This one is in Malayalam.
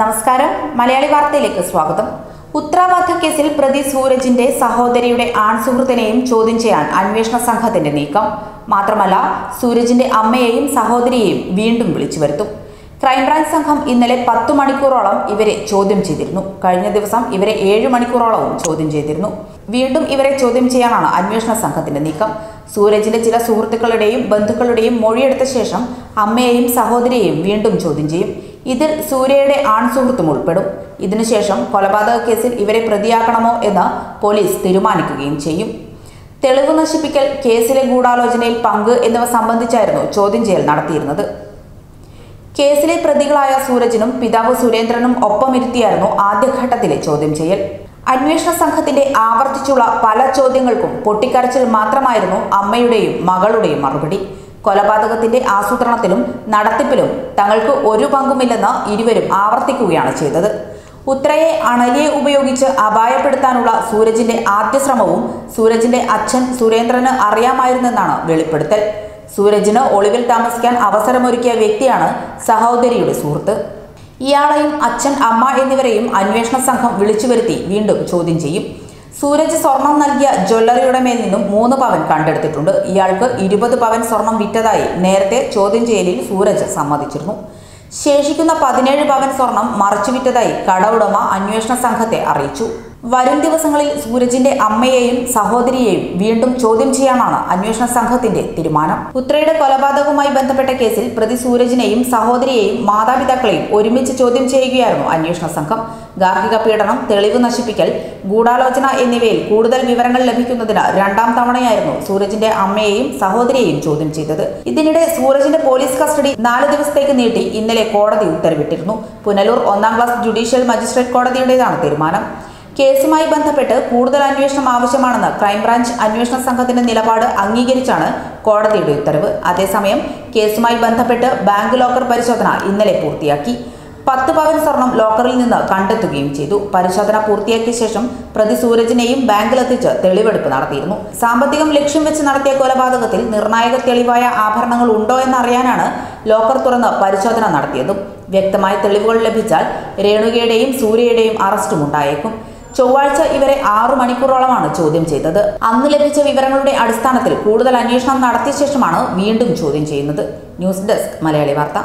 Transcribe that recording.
നമസ്കാരം. മലയാളി വാർത്തയിലേക്ക് സ്വാഗതം. ഉത്തരവാദ കേസിൽ പ്രതി സൂരജിന്റെ സഹോദരിയുടെ ആൺസുഹൃത്തിനെയും ചോദ്യം ചെയ്യാൻ അന്വേഷണ സംഘത്തിന്റെ നീക്കം. മാത്രമല്ല സൂരജിന്റെ അമ്മയെയും സഹോദരിയെയും വീണ്ടും വിളിച്ചു വരുത്തും. ക്രൈംബ്രാഞ്ച് സംഘം ഇന്നലെ പത്ത് മണിക്കൂറോളം ഇവരെ ചോദ്യം ചെയ്തിരുന്നു. കഴിഞ്ഞ ദിവസം ഇവരെ ഏഴ് മണിക്കൂറോളവും ചോദ്യം ചെയ്തിരുന്നു. വീണ്ടും ഇവരെ ചോദ്യം ചെയ്യാനാണ് അന്വേഷണ സംഘത്തിന്റെ നീക്കം. സൂരജിന്റെ ചില സുഹൃത്തുക്കളുടെയും ബന്ധുക്കളുടെയും മൊഴിയെടുത്ത ശേഷം അമ്മയെയും സഹോദരിയെയും വീണ്ടും ചോദ്യം ചെയ്യും. ഇതിൽ സൂര്യയുടെ ആൺസുഹൃത്തും ഉൾപ്പെടും. ഇതിനുശേഷം കൊലപാതക കേസിൽ ഇവരെ പ്രതിയാക്കണമോ എന്ന് പോലീസ് തീരുമാനിക്കുകയും ചെയ്യും. തെളിവ് നശിപ്പിക്കൽ കേസിലെ ഗൂഢാലോചനയിൽ പങ്ക് എന്നിവ സംബന്ധിച്ചായിരുന്നു ചോദ്യം ചെയ്യൽ നടത്തിയിരുന്നത്. കേസിലെ പ്രതികളായ സൂരജിനും പിതാവ് സുരേന്ദ്രനും ഒപ്പമിരുത്തിയായിരുന്നു ആദ്യഘട്ടത്തിലെ ചോദ്യം ചെയ്യൽ. അന്വേഷണ സംഘത്തിന്റെ ആവർത്തിച്ചുള്ള പല ചോദ്യങ്ങൾക്കും പൊട്ടിക്കരച്ചിൽ മാത്രമായിരുന്നു അമ്മയുടെയും മകളുടെയും മറുപടി. കൊലപാതകത്തിന്റെ ആസൂത്രണത്തിലും നടത്തിപ്പിലും തങ്ങൾക്ക് ഒരു പങ്കുമില്ലെന്ന് ഇരുവരും ആവർത്തിക്കുകയാണ് ചെയ്തത്. ഉത്രയെ അണലിയെ ഉപയോഗിച്ച് അപായപ്പെടുത്താനുള്ള സൂരജിന്റെ ആദ്യ ശ്രമവും സൂരജിന്റെ അച്ഛൻ സുരേന്ദ്രന് അറിയാമായിരുന്നെന്നാണ് വെളിപ്പെടുത്തൽ. സൂരജിന് ഒളിവിൽ താമസിക്കാൻ അവസരമൊരുക്കിയ വ്യക്തിയാണ് സഹോദരിയുടെ സുഹൃത്ത്. ഇയാളെയും അച്ഛൻ അമ്മ എന്നിവരെയും അന്വേഷണ സംഘം വിളിച്ചു വരുത്തി വീണ്ടും ചോദ്യം ചെയ്യും. സൂരജ് സ്വർണം നൽകിയ ജ്വല്ലറിയുടെ മേൽ നിന്നും മൂന്ന് പവൻ കണ്ടെടുത്തിട്ടുണ്ട്. ഇയാൾക്ക് ഇരുപത് പവൻ സ്വർണം വിറ്റതായി നേരത്തെ ചോദ്യം ചെയ്യലിൽ സൂരജ് സമ്മതിച്ചിരുന്നു. ശേഷിക്കുന്ന പതിനേഴ് പവൻ സ്വർണം മറച്ചുവിറ്റതായി കട ഉടമ അന്വേഷണ സംഘത്തെ അറിയിച്ചു. വരും ദിവസങ്ങളിൽ സൂരജിന്റെ അമ്മയെയും സഹോദരിയെയും വീണ്ടും ചോദ്യം ചെയ്യാനാണ് അന്വേഷണ സംഘത്തിന്റെ തീരുമാനം. പുത്രയുടെ കൊലപാതകവുമായി ബന്ധപ്പെട്ട കേസിൽ പ്രതി സൂരജിനെയും സഹോദരിയെയും മാതാപിതാക്കളെയും ഒരുമിച്ച് ചോദ്യം ചെയ്യുകയായിരുന്നു അന്വേഷണ സംഘം. ഗാർഹിക പീഡനം തെളിവ് നശിപ്പിക്കൽ ഗൂഢാലോചന എന്നിവയിൽ കൂടുതൽ വിവരങ്ങൾ ലഭിക്കുന്നതിന് രണ്ടാം തവണയായിരുന്നു സൂരജിന്റെ അമ്മയെയും സഹോദരിയെയും ചോദ്യം ചെയ്തത്. ഇതിനിടെ സൂരജിന്റെ പോലീസ് കസ്റ്റഡി നാല് ദിവസത്തേക്ക് നീട്ടി ഇന്നലെ കോടതി ഉത്തരവിട്ടിരുന്നു. പുനലൂർ ഒന്നാം ക്ലാസ് ജുഡീഷ്യൽ മജിസ്ട്രേറ്റ് കോടതിയുടേതാണ് തീരുമാനം. കേസുമായി ബന്ധപ്പെട്ട് കൂടുതൽ അന്വേഷണം ആവശ്യമാണെന്ന് ക്രൈംബ്രാഞ്ച് അന്വേഷണ സംഘത്തിന്റെ നിലപാട് അംഗീകരിച്ചാണ് കോടതിയുടെ ഉത്തരവ്. അതേസമയം കേസുമായി ബന്ധപ്പെട്ട് ബാങ്ക് ലോക്കർ പരിശോധന ഇന്നലെ പൂർത്തിയാക്കി. പത്ത് പവൻ സ്വർണം ലോക്കറിൽ നിന്ന് കണ്ടെത്തുകയും ചെയ്തു. പരിശോധന പൂർത്തിയാക്കിയ ശേഷം പ്രതി സൂരജിനെയും ബാങ്കിലെത്തിച്ച് തെളിവെടുപ്പ് നടത്തിയിരുന്നു. സാമ്പത്തികം ലക്ഷ്യം വെച്ച് നടത്തിയ കൊലപാതകത്തിൽ നിർണായക തെളിവായ ആഭരണങ്ങൾ ഉണ്ടോ എന്നറിയാനാണ് ലോക്കർ തുറന്ന് പരിശോധന നടത്തിയതും. വ്യക്തമായ തെളിവുകൾ ലഭിച്ചാൽ രേണുകയുടെയും സൂര്യയുടെയും അറസ്റ്റും ഉണ്ടായേക്കും. ചൊവ്വാഴ്ച ഇവരെ ആറു മണിക്കൂറോളമാണ് ചോദ്യം ചെയ്തത്. അന്ന് ലഭിച്ച വിവരങ്ങളുടെ അടിസ്ഥാനത്തിൽ കൂടുതൽ അന്വേഷണം നടത്തിയ ശേഷമാണ് വീണ്ടും ചോദ്യം ചെയ്യുന്നത്. ന്യൂസ് ഡെസ്ക് മലയാളി വാർത്ത.